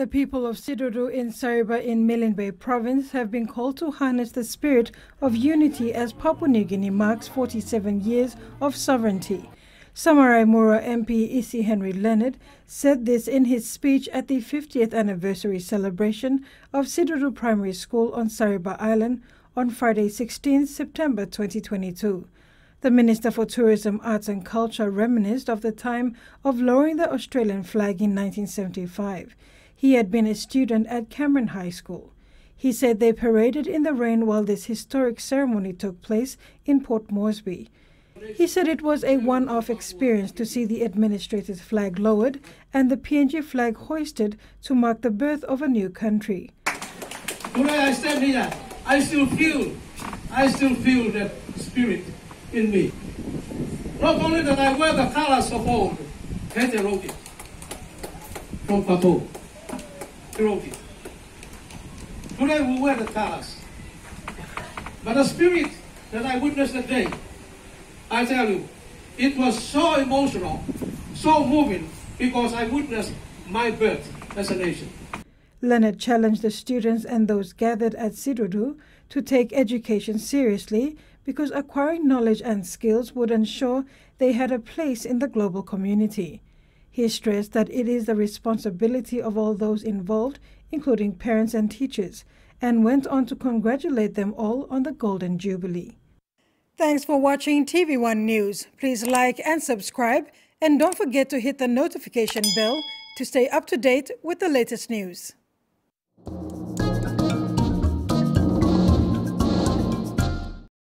The people of Sidudu in Sariba in Milne Bay province have been called to harness the spirit of unity as Papua New Guinea marks 47 years of sovereignty. Samarai Murua MP Isi Henry Leonard said this in his speech at the 50th anniversary celebration of Sidudu Primary School on Sariba Island on Friday 16 September 2022. The Minister for Tourism, Arts and Culture reminisced of the time of lowering the Australian flag in 1975. He had been a student at Cameron High School. He said they paraded in the rain while this historic ceremony took place in Port Moresby. He said it was a one off experience to see the administrative flag lowered and the PNG flag hoisted to mark the birth of a new country. Today I stand here, I still feel, I still feel that spirit in me. Not only that I wear the colors of old, Heterogi, from Papua. Today we wear the colors. But the spirit that I witnessed that day, I tell you, it was so emotional, so moving, because I witnessed my birth as a nation. Leonard challenged the students and those gathered at Sidudu to take education seriously because acquiring knowledge and skills would ensure they had a place in the global community. He stressed that it is the responsibility of all those involved, including parents and teachers, and went on to congratulate them all on the Golden Jubilee. Thanks for watching TVWAN News. Please like and subscribe, and don't forget to hit the notification bell to stay up to date with the latest news.